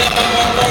Yeah, yeah, yeah.